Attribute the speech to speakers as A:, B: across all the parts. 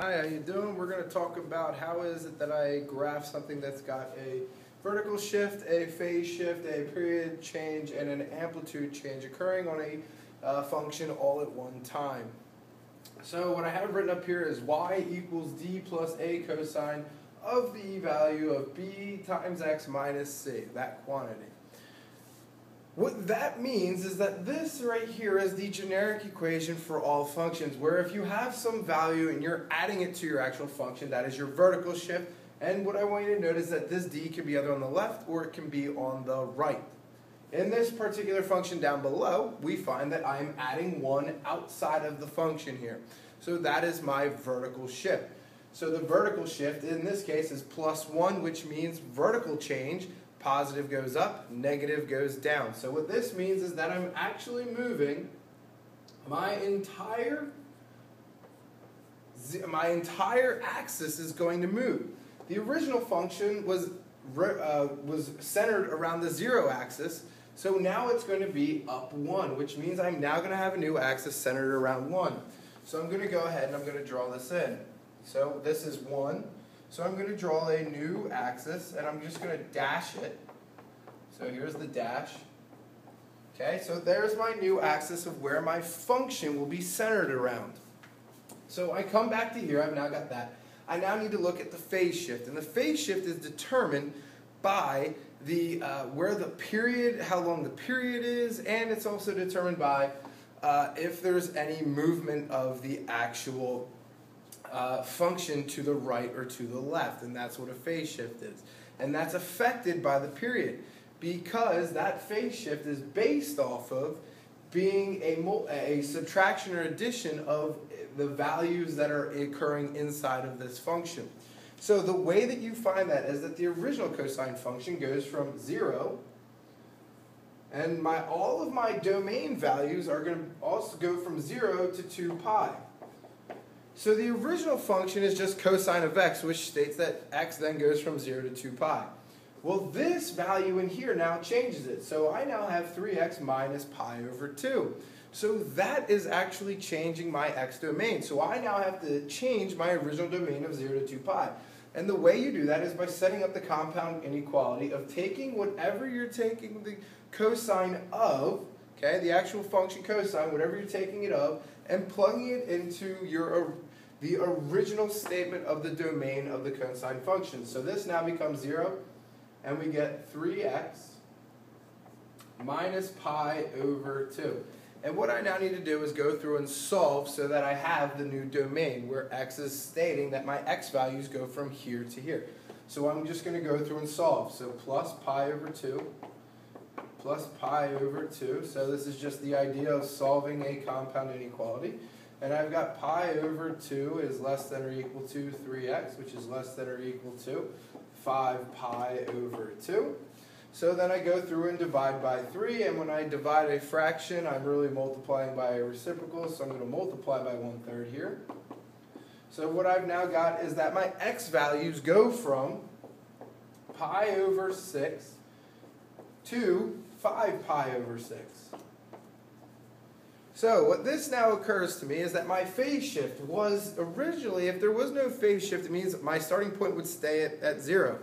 A: Hi, how you doing? We're going to talk about how is it that I graph something that's got a vertical shift, a phase shift, a period change, and an amplitude change occurring on a uh, function all at one time. So what I have written up here is y equals d plus a cosine of the value of b times x minus c, that quantity. What that means is that this right here is the generic equation for all functions, where if you have some value and you're adding it to your actual function, that is your vertical shift. And what I want you to notice is that this d can be either on the left or it can be on the right. In this particular function down below, we find that I'm adding one outside of the function here. So that is my vertical shift. So the vertical shift in this case is plus 1, which means vertical change Positive goes up, negative goes down. So what this means is that I'm actually moving my entire my entire axis is going to move. The original function was uh, was centered around the zero axis, so now it's going to be up one, which means I'm now going to have a new axis centered around one. So I'm going to go ahead and I'm going to draw this in. So this is one. So I'm going to draw a new axis, and I'm just going to dash it. So here's the dash. Okay, so there's my new axis of where my function will be centered around. So I come back to here, I've now got that. I now need to look at the phase shift, and the phase shift is determined by the uh, where the period, how long the period is, and it's also determined by uh, if there's any movement of the actual uh, function to the right or to the left, and that's what a phase shift is. And that's affected by the period because that phase shift is based off of being a, a subtraction or addition of the values that are occurring inside of this function. So the way that you find that is that the original cosine function goes from 0 and my all of my domain values are going to also go from 0 to 2 pi. So the original function is just cosine of x, which states that x then goes from 0 to 2 pi. Well, this value in here now changes it. So I now have 3x minus pi over 2. So that is actually changing my x domain. So I now have to change my original domain of 0 to 2 pi. And the way you do that is by setting up the compound inequality of taking whatever you're taking the cosine of, okay, the actual function cosine, whatever you're taking it of, and plugging it into your the original statement of the domain of the cosine function. So this now becomes 0, and we get 3x minus pi over 2. And what I now need to do is go through and solve so that I have the new domain where x is stating that my x values go from here to here. So I'm just going to go through and solve. So plus pi over 2 plus pi over 2. So this is just the idea of solving a compound inequality. And I've got pi over 2 is less than or equal to 3x, which is less than or equal to 5 pi over 2. So then I go through and divide by 3, and when I divide a fraction, I'm really multiplying by a reciprocal, so I'm going to multiply by 1 third here. So what I've now got is that my x values go from pi over 6 to 5 pi over 6. So what this now occurs to me is that my phase shift was originally, if there was no phase shift, it means my starting point would stay at, at zero.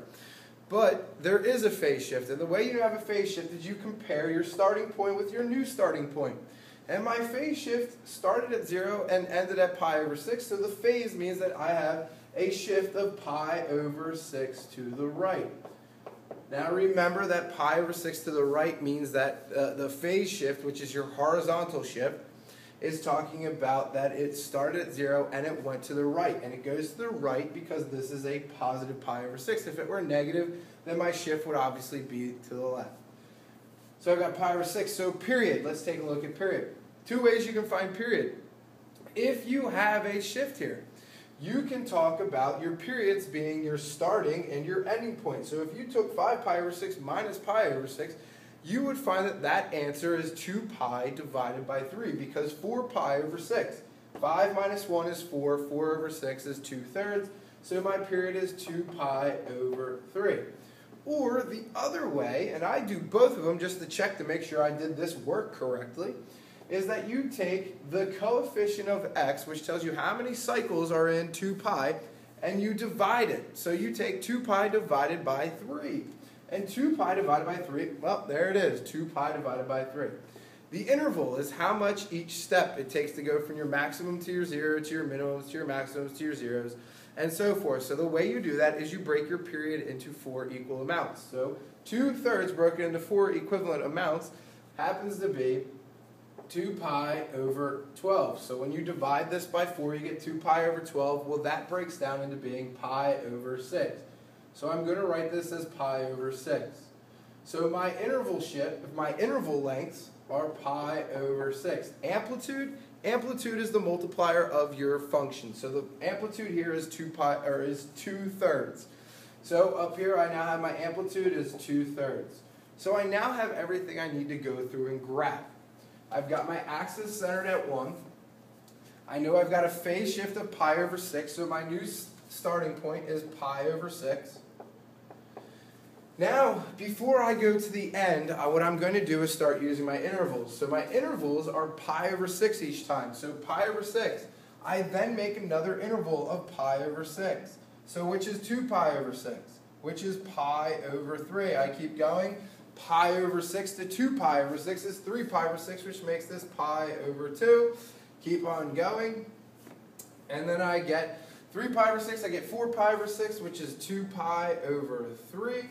A: But there is a phase shift, and the way you have a phase shift is you compare your starting point with your new starting point. And my phase shift started at zero and ended at pi over 6, so the phase means that I have a shift of pi over 6 to the right. Now remember that pi over 6 to the right means that uh, the phase shift, which is your horizontal shift, is talking about that it started at 0 and it went to the right. And it goes to the right because this is a positive pi over 6. If it were negative, then my shift would obviously be to the left. So I've got pi over 6. So period. Let's take a look at period. Two ways you can find period. If you have a shift here, you can talk about your periods being your starting and your ending point. So if you took 5 pi over 6 minus pi over 6, you would find that that answer is 2 pi divided by 3 because 4 pi over 6. 5 minus 1 is 4, 4 over 6 is 2 thirds, so my period is 2 pi over 3. Or the other way, and I do both of them just to check to make sure I did this work correctly, is that you take the coefficient of x, which tells you how many cycles are in 2 pi, and you divide it. So you take 2 pi divided by 3. And 2 pi divided by 3, well, there it is, 2 pi divided by 3. The interval is how much each step it takes to go from your maximum to your zero, to your minimums, to your maximums, to your zeros, and so forth. So the way you do that is you break your period into four equal amounts. So 2 thirds broken into four equivalent amounts happens to be 2 pi over 12. So when you divide this by 4, you get 2 pi over 12. Well, that breaks down into being pi over 6. So I'm going to write this as pi over 6. So my interval shift, my interval lengths are pi over 6. Amplitude, amplitude is the multiplier of your function. So the amplitude here is 2 pi or is 2 thirds. So up here I now have my amplitude is 2 thirds. So I now have everything I need to go through and graph. I've got my axis centered at 1. I know I've got a phase shift of pi over 6, so my new starting point is pi over 6. Now, before I go to the end, what I'm going to do is start using my intervals. So my intervals are pi over 6 each time. So pi over 6. I then make another interval of pi over 6. So which is 2 pi over 6? Which is pi over 3. I keep going. Pi over 6 to 2 pi over 6 is 3 pi over 6, which makes this pi over 2. Keep on going. And then I get 3 pi over 6, I get 4 pi over 6, which is 2 pi over 3.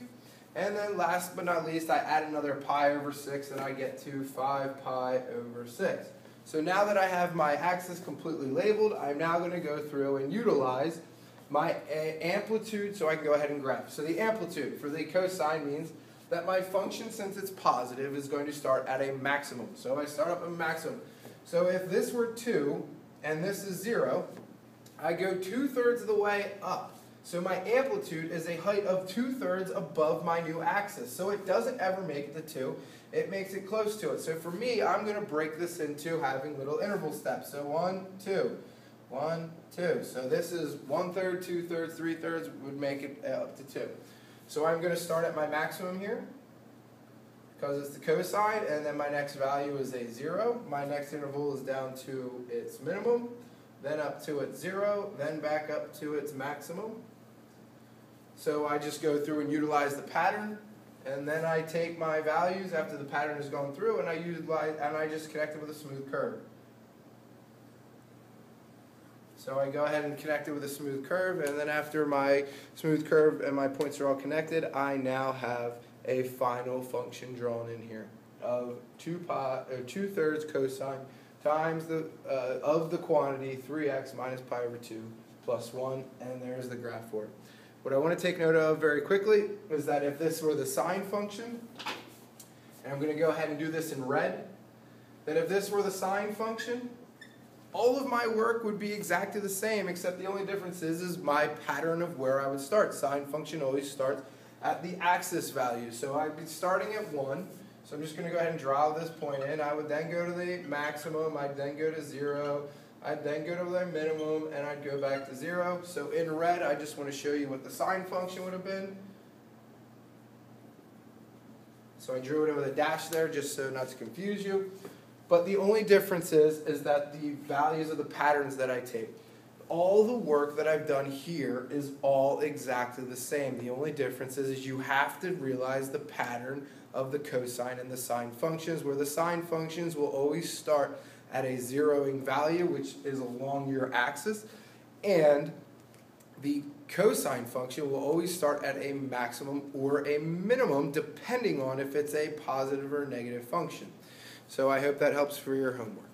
A: And then last but not least, I add another pi over 6, and I get to 5 pi over 6. So now that I have my axis completely labeled, I'm now going to go through and utilize my amplitude so I can go ahead and graph. So the amplitude for the cosine means that my function, since it's positive, is going to start at a maximum. So I start up a maximum. So if this were 2 and this is 0, I go 2 thirds of the way up. So my amplitude is a height of two-thirds above my new axis. So it doesn't ever make the 2. It makes it close to it. So for me, I'm going to break this into having little interval steps. So 1, 2, 1, 2. So this is 1 third, 2 thirds, 3 thirds would make it uh, up to 2. So I'm going to start at my maximum here because it's the cosine, and then my next value is a 0. My next interval is down to its minimum, then up to its 0, then back up to its maximum. So I just go through and utilize the pattern, and then I take my values after the pattern has gone through, and I utilize and I just connect it with a smooth curve. So I go ahead and connect it with a smooth curve, and then after my smooth curve and my points are all connected, I now have a final function drawn in here of 2 pi, or 2 thirds cosine times the uh, of the quantity 3x minus pi over 2 plus 1, and there's the graph for it. What I want to take note of very quickly is that if this were the sine function, and I'm going to go ahead and do this in red, that if this were the sine function, all of my work would be exactly the same, except the only difference is, is my pattern of where I would start. Sine function always starts at the axis value. So I'd be starting at 1. So I'm just going to go ahead and draw this point in. I would then go to the maximum. I'd then go to 0. I'd then go to the minimum and I'd go back to zero. So in red, I just want to show you what the sine function would have been. So I drew it with a dash there just so not to confuse you. But the only difference is, is that the values of the patterns that I take. All the work that I've done here is all exactly the same. The only difference is, is you have to realize the pattern of the cosine and the sine functions, where the sine functions will always start at a zeroing value, which is along your axis, and the cosine function will always start at a maximum or a minimum depending on if it's a positive or negative function. So I hope that helps for your homework.